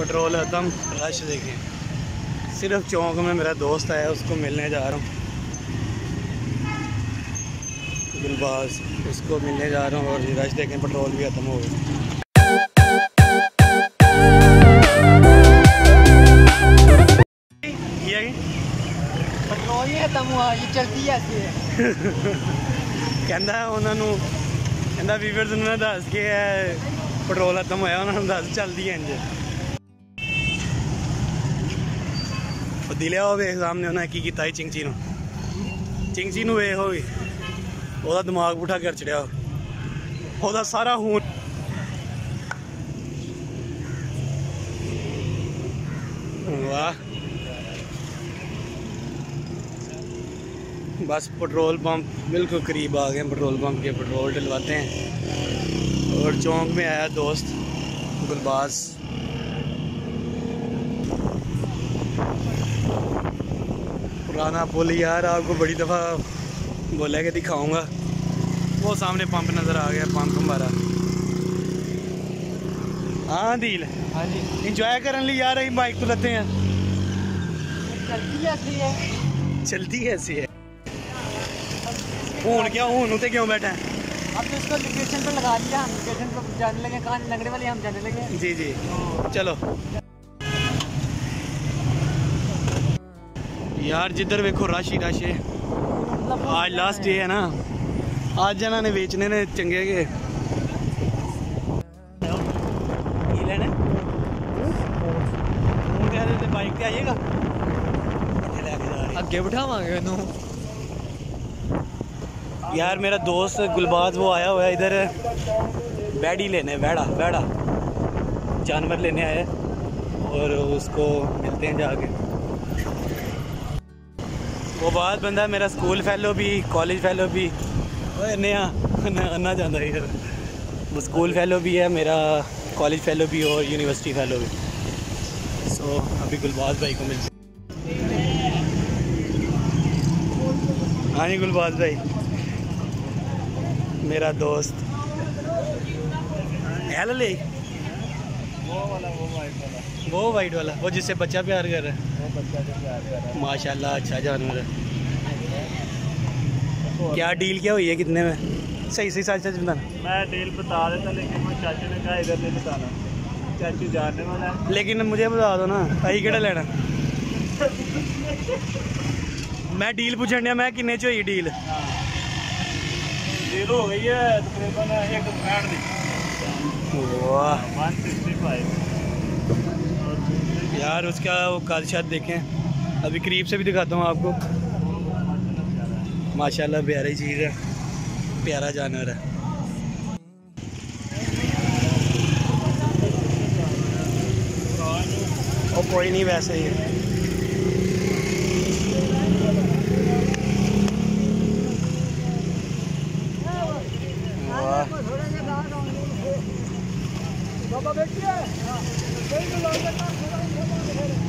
Petrol खत्म rush देखें सिर्फ चौंक में मेरा दोस्त आया उसको मिलने जा रहा हूँ गुलबाज उसको मिलने जा रहा हूँ और रश देखें पेट्रोल भी ख़त्म हो गया ਪੈਟਰੋਲ ਹੀ ਖਤਮ ਹੋਇਆ ਇਹ ਚਲਦੀ ਐਸੀ ਹੈ ਕਹਿੰਦਾ ਉਹਨਾਂ ਨੂੰ ਕਹਿੰਦਾ ਵੀਵਰਸ ਨੂੰ ਨਾ ਦੱਸ ਕੇ ਇਹ ਪੈਟਰੋਲ ਖਤਮ ਹੋਇਆ ਉਹਨਾਂ ਨੂੰ ਦੱਸ ਚੱਲਦੀ ਹੈ ਇੰਜ दिल्यावे एग्ज़ाम सामने, उन्हें की किया चिंगची ने चिंगची ने वेख होगी वह दिमाग बूठा कर चढ़िया वह सारा हून वाह। बस पेट्रोल पंप बिल्कुल करीब आ गए। पेट्रोल पंप के पेट्रोल डलवाते हैं। और चौंक में आया दोस्त, गुलबाज। गाना पुल यार आपको बड़ी दफ़ा बोला कि दिखाऊँगा। वो सामने पंप नज़र आ गया पंप हमारा। हाँ दिल हाँ जी। इंजॉय करने लिए यार बाइक तो लेते हैं। चलती है ऐसी है। हूँ क्या हूँ उते क्यों बैठा है? अब तो इसको लोकेशन पर लगा दिया हम लोकेशन पर जाने लगे कहाँ लंगड़े वाले हम जाने लगे। जी जी। तो... चलो। ਚੰਗੇ ਕੇ ਕੀ ਲੈਣਾ ਤੂੰ ਕਹਿੰਦੇ ਤੇ ਬਾਈਕ ਤੇ ਆਈਏਗਾ ਕਿੱਥੇ ਲੈ ਕੇ ਜਾ ਰਹੇ ਅੱਗੇ ਬਿਠਾਵਾਂਗੇ ਇਹਨੂੰ यार मेरा दोस्त गुलबाज वो आया हुआ है इधर बैडी लेने बैड़ा बैड़ा जानवर लेने आया है और उसको मिलते हैं जाके वो बात बंदा मेरा स्कूल फैलो भी कॉलेज फैलो भी। नया अन्ना जाता है वो स्कूल फैलो भी है मेरा कॉलेज फैलो भी और यूनिवर्सिटी फैलो भी। सो so, अभी गुलबाज भाई को मिलते हाँ। जी गुलबाज भाई। मेरा दोस्त। है ले। वो वाला वो वाइट वाला वो वाइट वाला वो जिससे बच्चा प्यार कर रहा है। वो बच्चा जो प्यार कर रहा माशाल्लाह अच्छा जानवर है। क्या डील क्या हुई है कितने में? सही सही सच सच बताना। मैं डील बता देता लेकिन मैं चाचू ने कहा इधर नहीं बताना। चाचू जानने वाला है। लेकिन मुझे बता दो ना अही केड़ा लेना? मैं डील पूछन डया मैं किन्ने च होई डील डील हो गई है तकरीबन एक पैंठ दी। वाह। यार, उसका वो शायद देखें। अभी करीब से भी दिखाता हूँ आपको। माशाल्लाह, प्यारी चीज़ है। प्यारा जानवर है। और कोई नहीं, वैसे ही।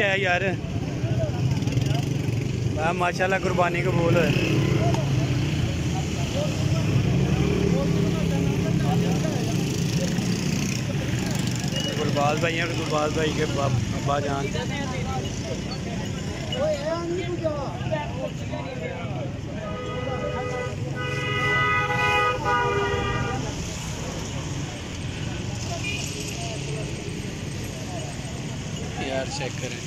है यार? माशाल्लाह कुर्बानी कबूल है। गुलबाज भाई हैं गुलबाज भाई के अब्बा जान। टायर चेक करें।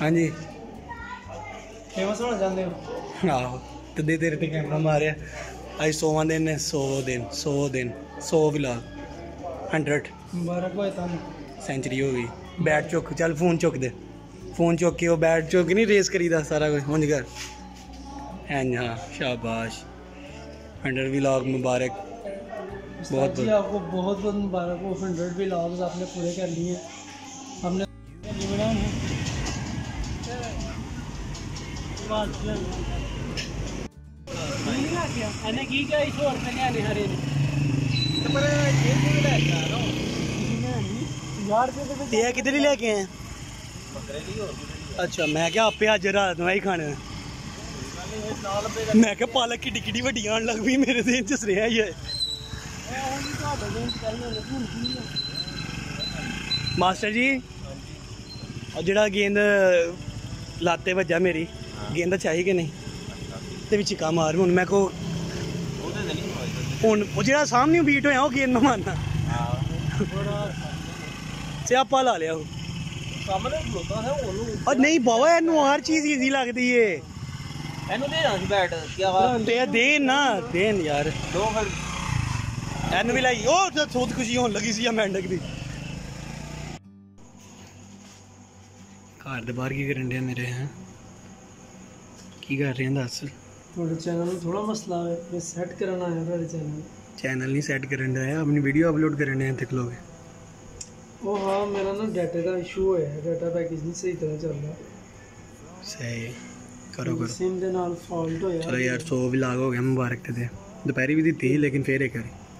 हाँ जी। फ़ेमस होना चाहते हो? आहो तो दे तेरे कैमरा मारिया अज सोवा दिन ने सौ दिन सौ दिन सौ बिलाल हंड्रड सेंचुरी हो गई। बैट चुक चल फ़ोन चुक दे। फ़ोन चुक के वो बैट चुक नहीं रेस करी दा सारा कुछ हूँ कर हाँ, हाँ शाबाश। हंड्रड ब्लॉग मुबारक। बहुत जी आपको बहुत बहुत मुबारक हो। हंड्रेड भी आपने पूरे कर लिए हमने किधर ही। लेके तो तो तो अच्छा मैं क्या आपे अज रात ही? खाने मैं क्या पालक की डिकड़ी वड्डी आन लग पी मेरे दिन च सरेहा ही है। ਮਾਸਟਰ ਜੀ ਉਹ ਜਿਹੜਾ ਗੇਂਦ ਲਾਤੇ ਵੱਜਾ ਮੇਰੀ ਗੇਂਦ ਚਾਹੀ ਕਿ ਨਹੀਂ ਤੇ ਵਿੱਚ ਕੰਮ ਮਾਰ ਹੁਣ ਮੈਂ ਕੋ ਉਹਦੇ ਤੇ ਨਹੀਂ ਹੋਇਆ ਹੁਣ ਉਹ ਜਿਹੜਾ ਸਾਹਮਣੇ ਬੀਟ ਹੋਇਆ ਉਹ ਗੇਂਦ ਨੂੰ ਮਾਰਨਾ ਬੜਾ ਸਿਆਪਾ ਲਾ ਲਿਆ ਉਹ ਸਾਹਮਣੇ ਖਲੋਤਾ ਹੈ ਉਹਨੂੰ ਔਰ ਨਹੀਂ ਬਾਵਾ ਇਹਨੂੰ ਹਰ ਚੀਜ਼ ਈਜ਼ੀ ਲੱਗਦੀ ਏ ਇਹਨੂੰ ਦੇ ਨਾ ਸੀ ਬੈਟ ਕੀ ਵਾ ਤੇ ਇਹ ਦੇਣ ਨਾ ਦੇਣ ਯਾਰ ਦੋ ਫਿਰ ਇਹਨੂੰ ਵੀ ਲਾਈ ਉਹ ਤਾਂ ਸੋਤ ਖੁਸ਼ੀ ਹੋਣ ਲੱਗੀ ਸੀ ਆ ਮੈਂਡਕ ਦੀ ਘਰ ਦੇ ਬਾਹਰ ਕੀ ਕਰਨ ਡਿਆ ਮੇਰੇ ਹੈ ਕੀ ਕਰ ਰਹੇ ਆ ਦੱਸ ਤੁਹਾਡੇ ਚੈਨਲ ਨੂੰ ਥੋੜਾ ਮਸਲਾ ਹੈ ਮੈਂ ਸੈੱਟ ਕਰਨ ਆਇਆ ਤੁਹਾਡੇ ਚੈਨਲ ਚੈਨਲ ਨਹੀਂ ਸੈੱਟ ਕਰਨ ਡਿਆ ਆਪਣੀ ਵੀਡੀਓ ਅਪਲੋਡ ਕਰਨ ਡਿਆ ਇੱਥੇ ਖਲੋ ਕੇ ਉਹ ਹਾਂ ਮੇਰਾ ਨਾ ਡਾਟਾ ਦਾ ਇਸ਼ੂ ਹੋਇਆ ਹੈ ਡਾਟਾ ਪੈਕੇਜ ਨਹੀਂ ਸਹੀ ਤਰ੍ਹਾਂ ਚੱਲਦਾ ਸਹੀ ਕਰੋ ਕਰੋ ਸਿਮ ਦੇ ਨਾਲ ਫਾਲਟ ਹੋਇਆ ਚਲੋ ਯਾਰ 100 ਵਲੌਗ ਹੋ ਗਿਆ ਮੁਬਾਰਕ ਤੇ ਦੇ ਦੁਪਹਿਰੀ ਵੀ ਦਿੱਤੀ ਸੀ ਲੇਕਿਨ ਫੇਰ ਇੱਕ ਵਾਰੀ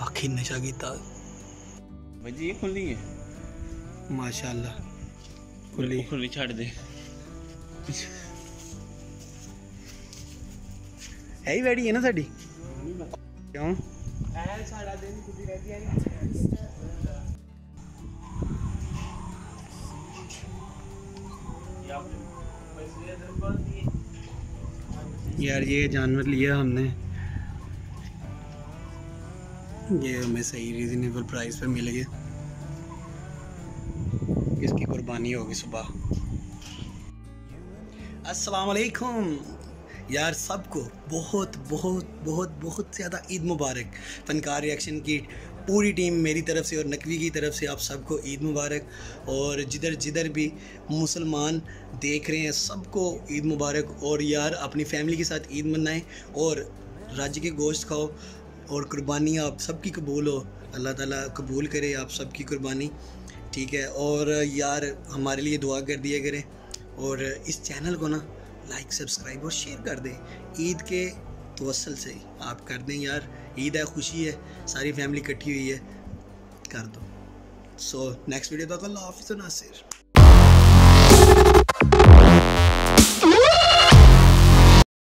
आखिर नशा कीता। भाजी ये खुली है। माशाल्लाह। खुली। खुली छाड़ दे। है ही बैठी है ना साड़ी? क्यों? यार ये जानवर लिया हमने। ये हमें सही रीजनेबल प्राइस पे मिल गए इसकी कुर्बानी होगी सुबह। अस्सलाम वालेकुम यार सबको बहुत बहुत बहुत बहुत ज़्यादा ईद मुबारक। फनकार रिएक्शन की पूरी टीम मेरी तरफ़ से और नकवी की तरफ़ से आप सबको ईद मुबारक। और जिधर जिधर भी मुसलमान देख रहे हैं, सबको ईद मुबारक। और यार अपनी फैमिली के साथ ईद मनाएँ और राज्य के गोश्त खाओ। और कुर्बानी आप सबकी कबूल हो। अल्लाह ताला कबूल करे आप सबकी कुर्बानी। ठीक है, और यार हमारे लिए दुआ कर दिया करें। और इस चैनल को ना लाइक सब्सक्राइब और शेयर कर दें। ईद के तवसल से आप कर दें यार। ईद है, खुशी है, सारी फैमिली इकट्ठी हुई है। कर दो। सो नेक्स्ट वीडियो तक अल्लाह हाफिज़ नासिर।